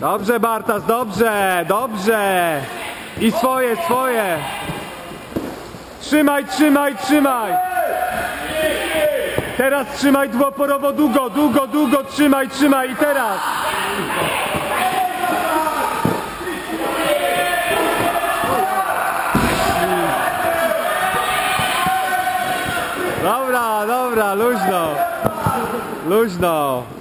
Dobrze Bartas, dobrze, dobrze. I swoje, swoje. Trzymaj, trzymaj, trzymaj. Teraz trzymaj dwoporowo długo, długo, długo trzymaj, trzymaj i teraz. Dobra, dobra, luźno. Luźno.